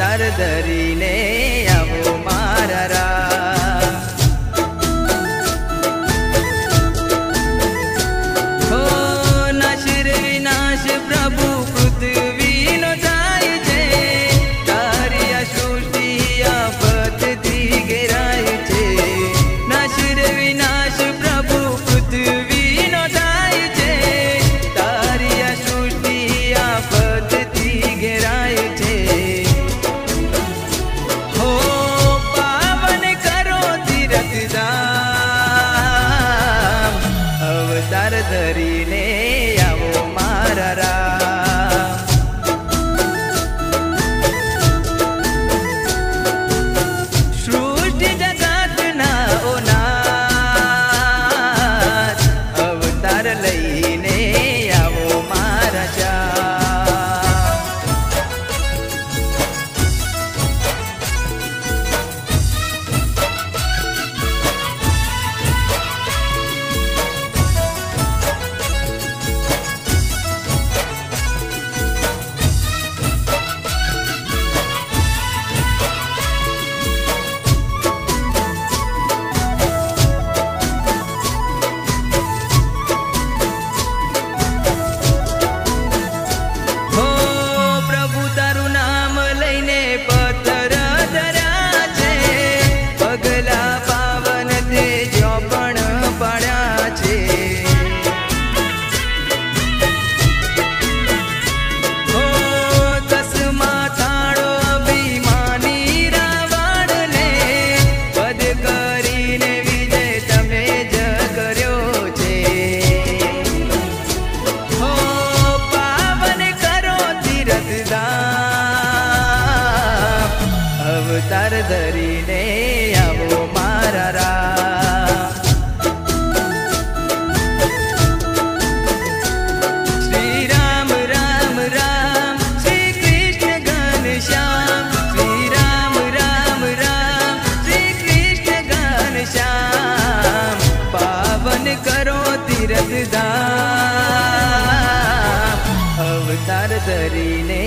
दर दरी ने अब दरीने ભાર ધરીને આવો મારા રા શ્રી રામ રામ રામ શ્રી કૃષ્ણ ઘનશ્યામ શ્રી રામ રામ રામ, શ્રી કૃષ્ણ અવતાર ધરીને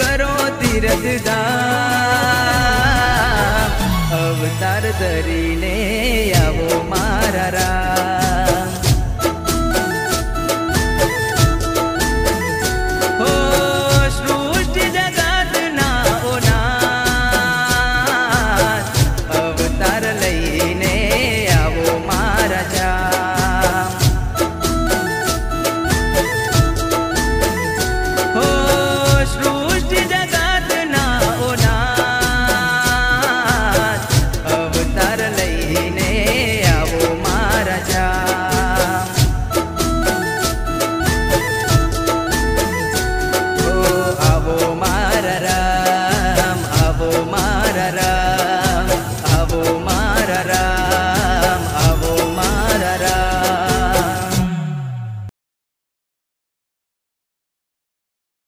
करो धीरज दान મારા